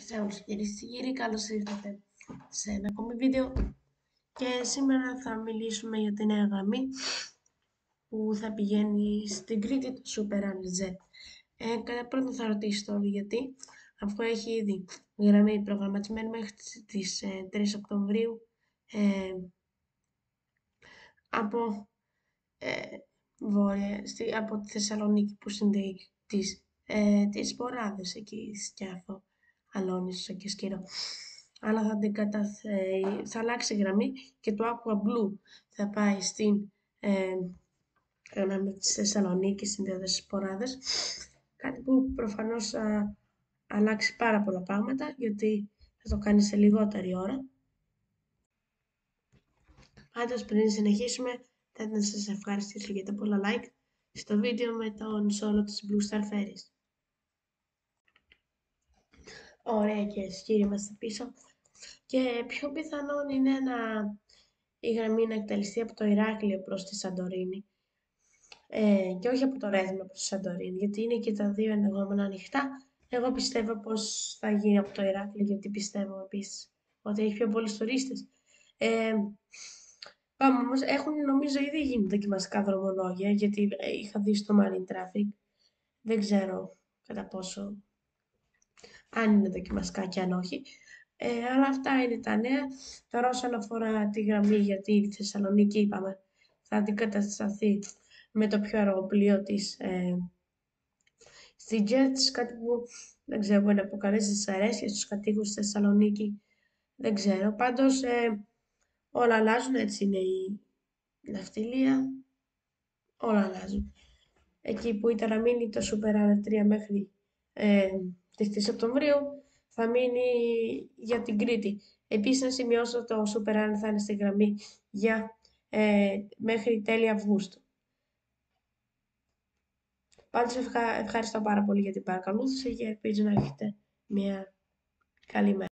Γεια σε όλους. Κυρίες και κύριοι, καλώς ήρθατε σε ένα ακόμη βίντεο. Και σήμερα θα μιλήσουμε για τη νέα γραμμή που θα πηγαίνει στην Κρήτη του Super Z. Ε, κατά πρώτον θα ρωτήσω τώρα γιατί, αφού έχει ήδη γραμμή προγραμματισμένη μέχρι τις 3 ε, Οκτωβρίου ε, από, ε, βόρεια, στη, από τη Θεσσαλονίκη που συνδέει τις, ε, τις Ποράδες εκεί, Σκιάθο αλώνεις και σκύρο. Αλλά θα, την θα αλλάξει γραμμή και το Aqua Blue θα πάει στην ε, γραμμή της Θεσσαλονίκης, συνδέοντας στις ποράδες. Κάτι που προφανώς θα αλλάξει πάρα πολλά πράγματα, γιατί θα το κάνεις σε λιγότερη ώρα. Πάντως πριν συνεχίσουμε, θα ήθελα να σας ευχαριστήσω για τα πολλά like στο βίντεο με τον solo της Blue Star Ferries. Ωραία και κύριοι είμαστε πίσω. Και πιο πιθανόν είναι να η γραμμή να εκτελεστεί από το Ηράκλειο προς τη Σαντορίνη. Ε, και όχι από το Ρέθμο προς τη Σαντορίνη, γιατί είναι και τα δύο ενδεχόμενα ανοιχτά. Εγώ πιστεύω πως θα γίνει από το Ηράκλειο, γιατί πιστεύω επίσης ότι έχει πιο πολλούς τουρίστες. Ε, πάμε όμως, έχουν νομίζω ήδη γίνει δοκιμαστικά δρομολόγια, γιατί είχα δει στο Marine Traffic. Δεν ξέρω κατά πόσο αν είναι δοκιμαστικά και αν όχι. Ε, αλλά αυτά είναι τα νέα. Τώρα όσον αφορά τη γραμμή για τη Θεσσαλονίκη είπαμε θα αντικατασταθεί με το πιο αργό πλοίο της ε, στη Jets, κάτι που δεν ξέρω μπορεί να αποκαλέσει δυσαρέσκεια στους κατοίκους της Θεσσαλονίκη. Δεν ξέρω. Πάντως ε, όλα αλλάζουν, έτσι είναι η ναυτιλία. Όλα αλλάζουν. Εκεί που ήταν να μείνει το Super 3 μέχρι ε, της 3 Οκτωβρίου θα μείνει για την Κρήτη. Επίσης να σημειώσω το Super Run θα είναι στη γραμμή για ε, μέχρι τέλη Αυγούστου. Πάντως ευχα... ευχαριστώ πάρα πολύ για την παρακολούθηση και ελπίζω να έχετε μια καλή μέρα.